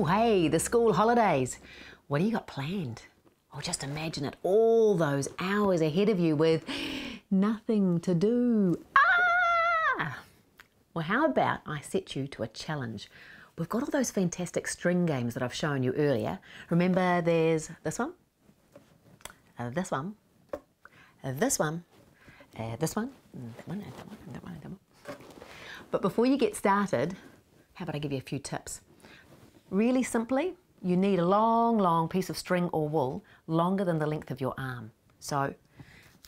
Oh, hey, the school holidays. What do you got planned? Oh, just imagine it, all those hours ahead of you with nothing to do. Ah! Well, how about I set you to a challenge? We've got all those fantastic string games that I've shown you earlier. Remember, there's this one, uh, this one, uh, this one, uh, this one, that one, that one, that one, that one. But before you get started, how about I give you a few tips? Really simply, you need a long, long piece of string or wool, longer than the length of your arm. So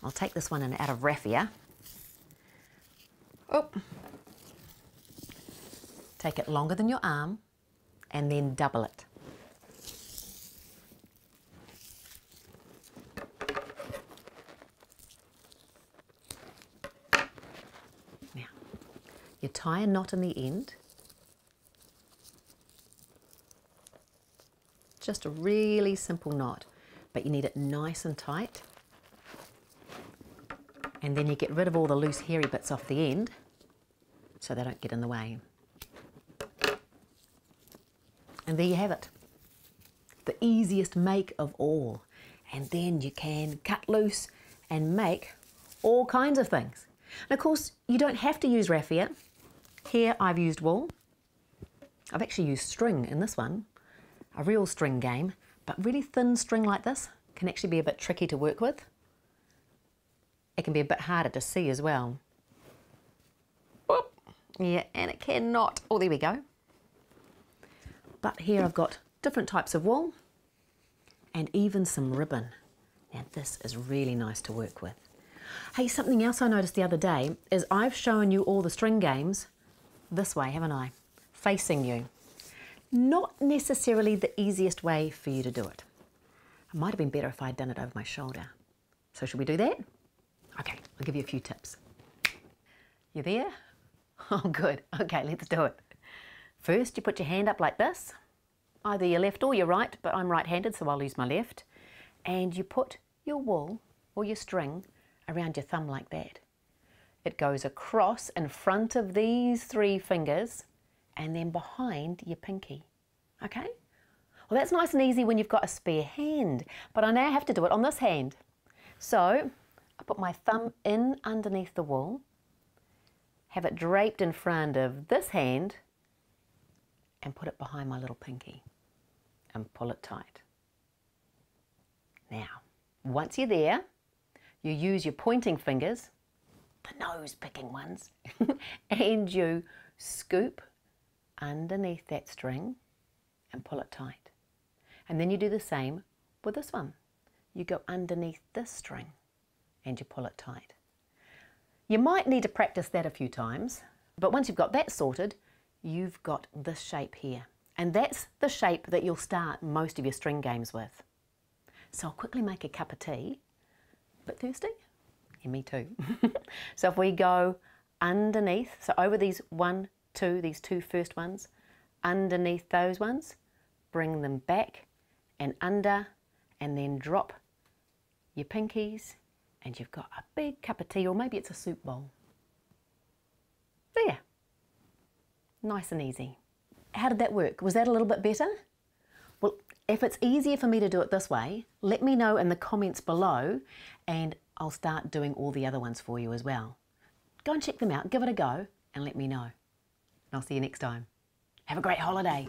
I'll take this one and out of raffia. Oh. Take it longer than your arm and then double it. Now, you tie a knot in the end Just a really simple knot, but you need it nice and tight. And then you get rid of all the loose hairy bits off the end so they don't get in the way. And there you have it. The easiest make of all. And then you can cut loose and make all kinds of things. And of course, you don't have to use raffia. Here I've used wool. I've actually used string in this one a real string game, but really thin string like this can actually be a bit tricky to work with. It can be a bit harder to see as well. Yeah, and it cannot. Oh, there we go. But here I've got different types of wool and even some ribbon. Now this is really nice to work with. Hey, something else I noticed the other day is I've shown you all the string games this way, haven't I? Facing you not necessarily the easiest way for you to do it. It might have been better if I'd done it over my shoulder. So should we do that? Okay, I'll give you a few tips. You there? Oh, good. Okay, let's do it. First, you put your hand up like this, either your left or your right, but I'm right-handed, so I'll use my left. And you put your wool or your string around your thumb like that. It goes across in front of these three fingers and then behind your pinky. Okay? Well, that's nice and easy when you've got a spare hand, but I now have to do it on this hand. So I put my thumb in underneath the wool, have it draped in front of this hand, and put it behind my little pinky and pull it tight. Now, once you're there, you use your pointing fingers, the nose picking ones, and you scoop underneath that string and pull it tight. And then you do the same with this one. You go underneath this string and you pull it tight. You might need to practice that a few times, but once you've got that sorted, you've got this shape here. And that's the shape that you'll start most of your string games with. So I'll quickly make a cup of tea. Bit thirsty? Yeah, me too. so if we go underneath, so over these one, two, these two first ones, underneath those ones, bring them back and under, and then drop your pinkies, and you've got a big cup of tea, or maybe it's a soup bowl. There. Nice and easy. How did that work? Was that a little bit better? Well, if it's easier for me to do it this way, let me know in the comments below and I'll start doing all the other ones for you as well. Go and check them out, give it a go and let me know. And I'll see you next time. Have a great holiday.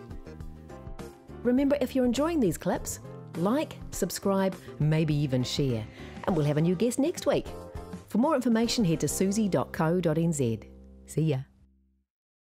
Remember, if you're enjoying these clips, like, subscribe, maybe even share, and we'll have a new guest next week. For more information, head to suzy.co.nz. See ya.